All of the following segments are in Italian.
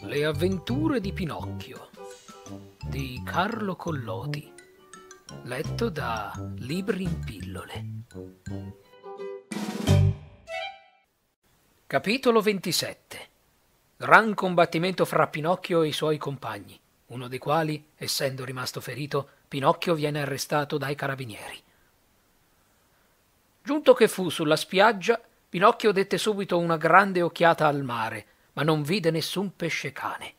Le avventure di Pinocchio di Carlo Collodi letto da Libri in pillole. Capitolo 27 Gran combattimento fra Pinocchio e i suoi compagni, uno dei quali, essendo rimasto ferito, Pinocchio viene arrestato dai carabinieri. Giunto che fu sulla spiaggia, Pinocchio dette subito una grande occhiata al mare, ma non vide nessun pesce cane.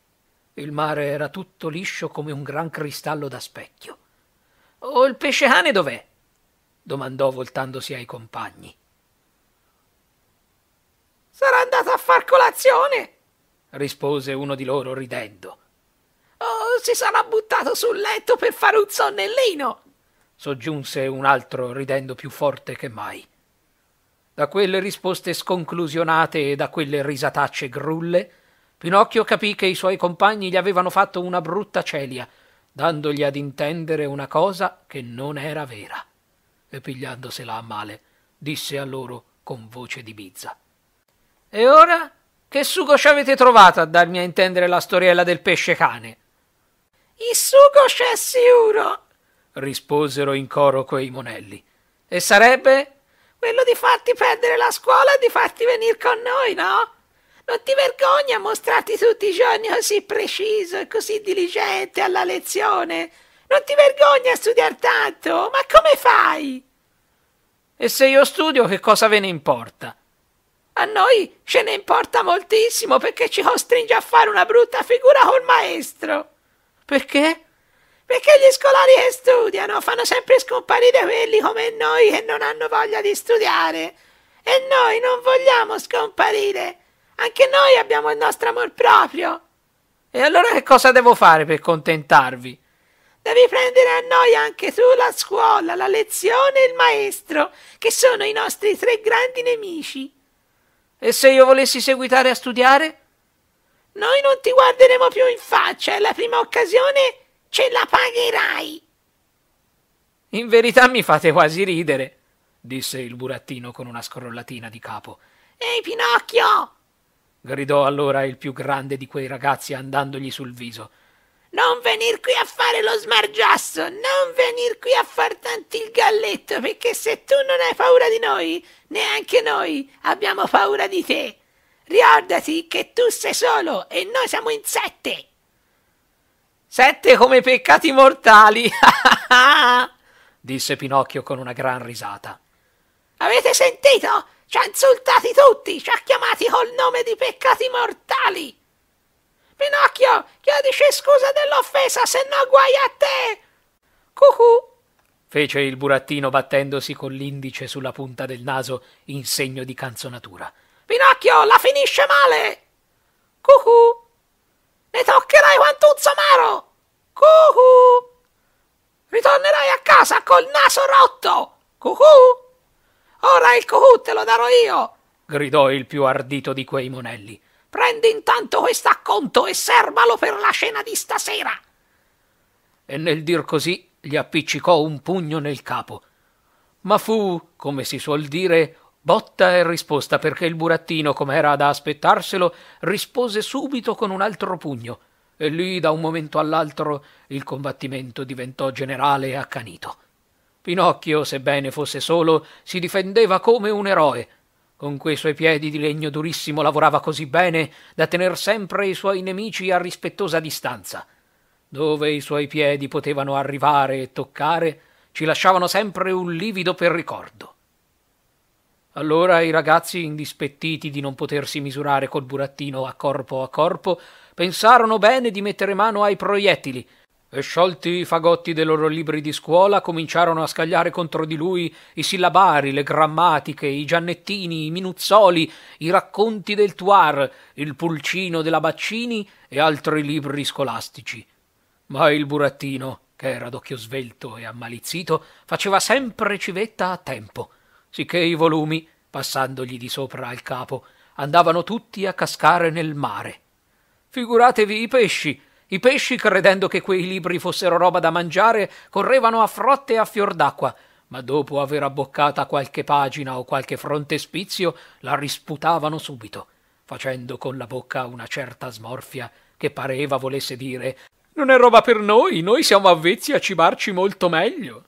Il mare era tutto liscio come un gran cristallo da specchio. Oh, il pesce cane dov'è? domandò voltandosi ai compagni. Sarà andato a far colazione, rispose uno di loro ridendo. Si sarà buttato sul letto per fare un sonnellino, soggiunse un altro ridendo più forte che mai. Da quelle risposte sconclusionate e da quelle risatacce grulle, Pinocchio capì che i suoi compagni gli avevano fatto una brutta celia, dandogli ad intendere una cosa che non era vera. E pigliandosela a male, disse a loro con voce di bizza. E ora che sugo ci avete trovato a darmi a intendere la storiella del pesce cane? Il sugo c'è sicuro, risposero in coro quei monelli. E sarebbe? Quello di farti perdere la scuola e di farti venire con noi, no? Non ti vergogni a mostrarti tutti i giorni così preciso e così diligente alla lezione? Non ti vergogni a studiare tanto? Ma come fai? E se io studio, che cosa ve ne importa? A noi ce ne importa moltissimo perché ci costringe a fare una brutta figura col maestro. Perché? Perché gli scolari che studiano fanno sempre scomparire quelli come noi che non hanno voglia di studiare. E noi non vogliamo scomparire. Anche noi abbiamo il nostro amor proprio. E allora che cosa devo fare per contentarvi? Devi prendere a noi anche tu la scuola, la lezione e il maestro, che sono i nostri tre grandi nemici. E se io volessi seguitare a studiare? Noi non ti guarderemo più in faccia e la prima occasione ce la pagherai. In verità mi fate quasi ridere, disse il burattino con una scrollatina di capo. Ehi, Pinocchio! gridò allora il più grande di quei ragazzi andandogli sul viso. Non venir qui a fare lo smargiasso, non venir qui a far tanti il galletto, perché se tu non hai paura di noi, neanche noi abbiamo paura di te. Ricordati che tu sei solo e noi siamo in sette. Sette come peccati mortali, disse Pinocchio con una gran risata. Avete sentito? Ci ha insultati tutti, ci ha chiamati col nome di peccati mortali. Pinocchio, chiedici scusa dell'offesa, se no guai a te! Cucù! fece il burattino battendosi con l'indice sulla punta del naso in segno di canzonatura. Pinocchio, la finisce male! Cucù! Ne toccherai quanto un samaro! Cucù! Ritornerai a casa col naso rotto! Cucù! Ora il cucù te lo darò io! gridò il più ardito di quei monelli. Prendi intanto questo acconto e serbalo per la cena di stasera. E nel dir così gli appiccicò un pugno nel capo. Ma fu, come si suol dire, botta e risposta perché il burattino, come era da aspettarselo, rispose subito con un altro pugno. E lì, da un momento all'altro, il combattimento diventò generale e accanito. Pinocchio, sebbene fosse solo, si difendeva come un eroe con quei suoi piedi di legno durissimo lavorava così bene da tener sempre i suoi nemici a rispettosa distanza. Dove i suoi piedi potevano arrivare e toccare, ci lasciavano sempre un livido per ricordo. Allora i ragazzi, indispettiti di non potersi misurare col burattino a corpo a corpo, pensarono bene di mettere mano ai proiettili e sciolti i fagotti dei loro libri di scuola, cominciarono a scagliare contro di lui i sillabari, le grammatiche, i giannettini, i minuzzoli, i racconti del Tuar, il pulcino della Baccini e altri libri scolastici. Ma il burattino, che era d'occhio svelto e ammalizzito, faceva sempre civetta a tempo, sicché i volumi, passandogli di sopra al capo, andavano tutti a cascare nel mare. Figuratevi i pesci, I pesci, credendo che quei libri fossero roba da mangiare, correvano a frotte e a fior d'acqua, ma dopo aver abboccata qualche pagina o qualche frontespizio la risputavano subito, facendo con la bocca una certa smorfia che pareva volesse dire non è roba per noi, noi siamo avvezzi a cibarci molto meglio.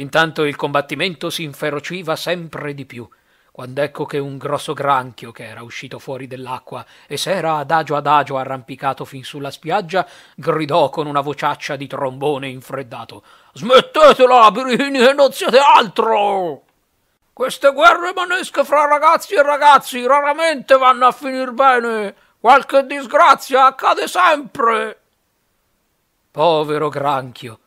Intanto il combattimento si inferociva sempre di più quando ecco che un grosso granchio che era uscito fuori dell'acqua e s'era adagio adagio arrampicato fin sulla spiaggia, gridò con una vociaccia di trombone infreddato Smettetela, birini, e non siete altro! Queste guerre manesche fra ragazzi e ragazzi raramente vanno a finir bene. Qualche disgrazia accade sempre. Povero granchio.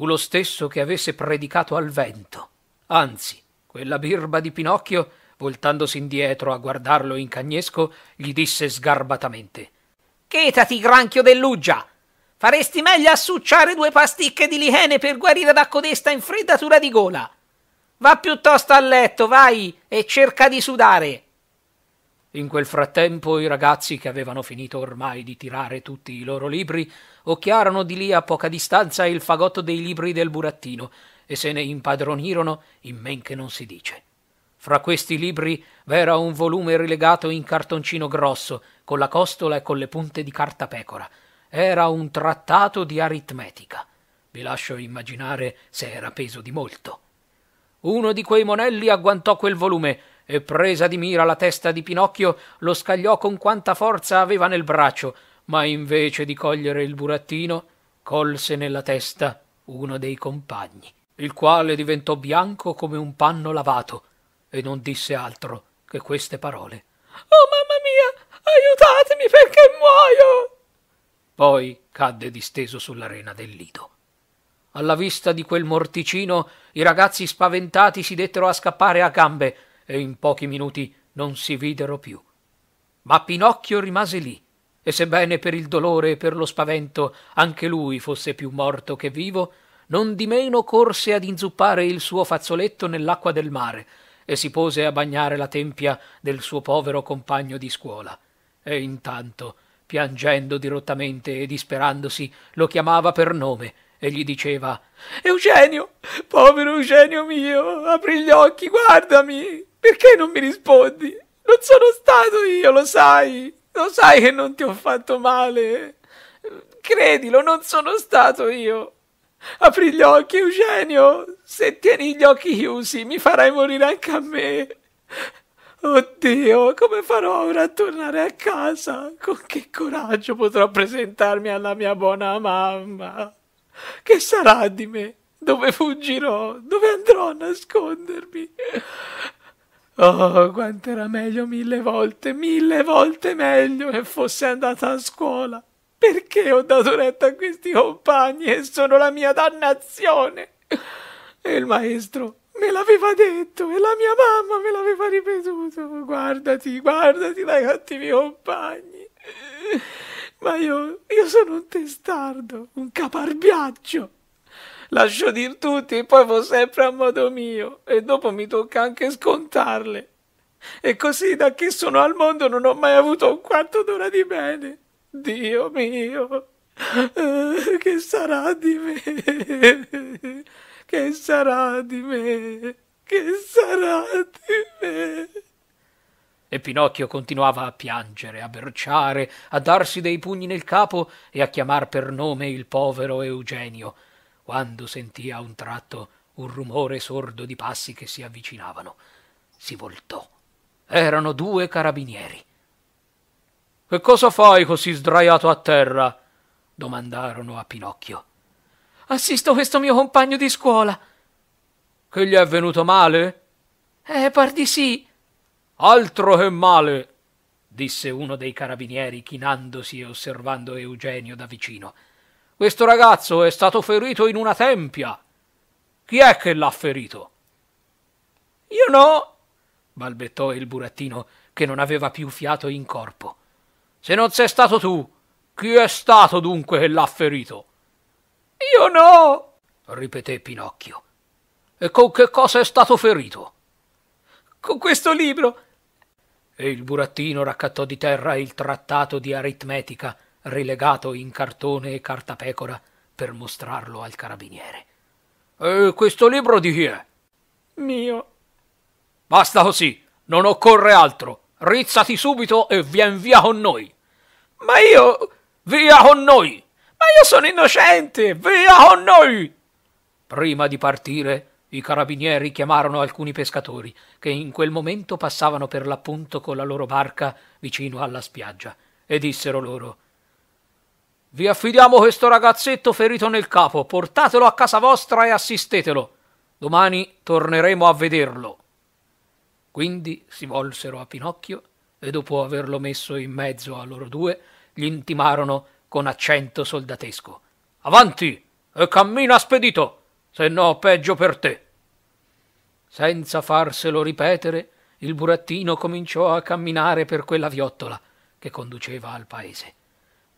Fu lo stesso che avesse predicato al vento. Anzi, quella birba di Pinocchio, voltandosi indietro a guardarlo in cagnesco, gli disse sgarbatamente Chetati, granchio dell'uggia! Faresti meglio a succiare due pasticche di lichene per guarire da codesta infreddatura di gola. Va piuttosto a letto, vai, e cerca di sudare. In quel frattempo i ragazzi, che avevano finito ormai di tirare tutti i loro libri, occhiarono di lì a poca distanza il fagotto dei libri del burattino e se ne impadronirono in men che non si dice. Fra questi libri v'era un volume rilegato in cartoncino grosso, con la costola e con le punte di cartapecora. Era un trattato di aritmetica. Vi lascio immaginare se era peso di molto. Uno di quei monelli agguantò quel volume e presa di mira la testa di Pinocchio lo scagliò con quanta forza aveva nel braccio, ma invece di cogliere il burattino colse nella testa uno dei compagni il quale diventò bianco come un panno lavato e non disse altro che queste parole. Oh mamma mia, aiutatemi perché muoio! Poi cadde disteso sull'arena del lido. Alla vista di quel morticino i ragazzi spaventati si dettero a scappare a gambe e in pochi minuti non si videro più. Ma Pinocchio rimase lì, e sebbene per il dolore e per lo spavento anche lui fosse più morto che vivo, non di meno corse ad inzuppare il suo fazzoletto nell'acqua del mare e si pose a bagnare la tempia del suo povero compagno di scuola. E intanto, piangendo dirottamente e disperandosi, lo chiamava per nome e gli diceva Eugenio, povero Eugenio mio, apri gli occhi, guardami, perché non mi rispondi? Non sono stato io, lo sai, lo sai che non ti ho fatto male. Credilo, non sono stato io. Apri gli occhi, Eugenio. Se tieni gli occhi chiusi, mi farai morire anche a me. Oddio, come farò ora a tornare a casa? Con che coraggio potrò presentarmi alla mia buona mamma? Che sarà di me? Dove fuggirò? Dove andrò a nascondermi? Oh, quanto era meglio mille volte, mille volte meglio che fosse andata a scuola. Perché ho dato retta a questi compagni e sono la mia dannazione? E il maestro me l'aveva detto e la mia mamma me l'aveva ripetuto. Guardati, guardati dai cattivi compagni. Ma io, io sono un testardo, un caparbiaccio. Lascio dir tutti e poi vo sempre a modo mio e dopo mi tocca anche scontarle. E così da che sono al mondo non ho mai avuto un quarto d'ora di bene. Dio mio, eh, che sarà di me? Che sarà di me? Che sarà di me? E Pinocchio continuava a piangere, a berciare, a darsi dei pugni nel capo e a chiamar per nome il povero Eugenio, quando sentì a un tratto un rumore sordo di passi che si avvicinavano. Si voltò. Erano due carabinieri. Che cosa fai così sdraiato a terra? domandarono a Pinocchio. Assisto questo mio compagno di scuola. Che gli è venuto male? Eh, par di sì. Altro che male, disse uno dei carabinieri chinandosi e osservando Eugenio da vicino. Questo ragazzo è stato ferito in una tempia. Chi è che l'ha ferito? Io no, balbettò il burattino che non aveva più fiato in corpo. Se non sei stato tu, chi è stato dunque che l'ha ferito? Io no, ripeté Pinocchio. E con che cosa è stato ferito? Con questo libro. E il burattino raccattò di terra il trattato di aritmetica rilegato in cartone e cartapecora per mostrarlo al carabiniere. E questo libro di chi è? Mio. Basta così, non occorre altro. Rizzati subito e vien via con noi. Ma io. Via con noi! Ma io sono innocente! Via con noi! Prima di partire, i carabinieri chiamarono alcuni pescatori che in quel momento passavano per l'appunto con la loro barca vicino alla spiaggia e dissero loro Vi affidiamo questo ragazzetto ferito nel capo, portatelo a casa vostra e assistetelo. Domani torneremo a vederlo. Quindi si volsero a Pinocchio e dopo averlo messo in mezzo a loro due, gli intimarono con accento soldatesco Avanti e cammina spedito! se no peggio per te. Senza farselo ripetere, il burattino cominciò a camminare per quella viottola che conduceva al paese.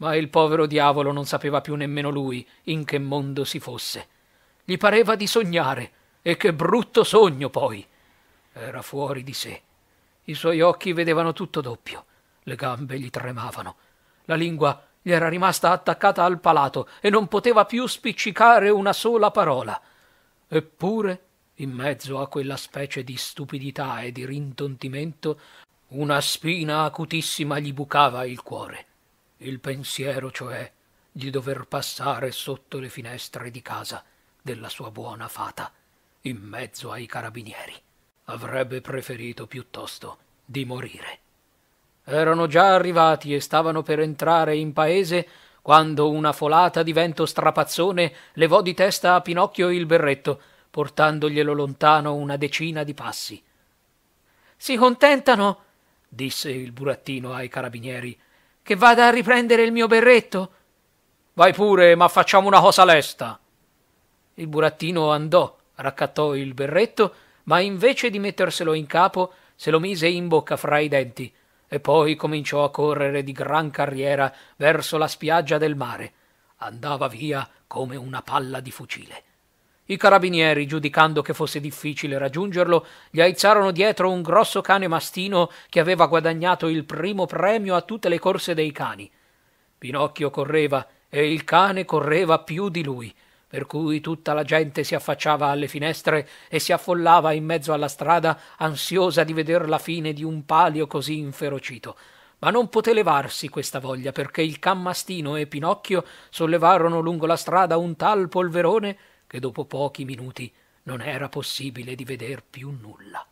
Ma il povero diavolo non sapeva più nemmeno lui in che mondo si fosse. Gli pareva di sognare, e che brutto sogno poi. Era fuori di sé. I suoi occhi vedevano tutto doppio, le gambe gli tremavano, la lingua gli era rimasta attaccata al palato e non poteva più spiccicare una sola parola. Eppure, in mezzo a quella specie di stupidità e di rintontimento, una spina acutissima gli bucava il cuore. Il pensiero, cioè, di dover passare sotto le finestre di casa della sua buona fata, in mezzo ai carabinieri. Avrebbe preferito piuttosto di morire. Erano già arrivati e stavano per entrare in paese quando una folata di vento strapazzone levò di testa a Pinocchio il berretto, portandoglielo lontano una decina di passi. Si contentano, disse il burattino ai carabinieri, che vada a riprendere il mio berretto? Vai pure, ma facciamo una cosa lesta. Il burattino andò, raccattò il berretto, ma invece di metterselo in capo, se lo mise in bocca fra i denti e poi cominciò a correre di gran carriera verso la spiaggia del mare. Andava via come una palla di fucile. I carabinieri, giudicando che fosse difficile raggiungerlo, gli aizzarono dietro un grosso cane mastino che aveva guadagnato il primo premio a tutte le corse dei cani. Pinocchio correva e il cane correva più di lui, per cui tutta la gente si affacciava alle finestre e si affollava in mezzo alla strada, ansiosa di veder la fine di un palio così inferocito. Ma non poté levarsi questa voglia, perché il can Mastino e Pinocchio sollevarono lungo la strada un tal polverone che dopo pochi minuti non era possibile di veder più nulla.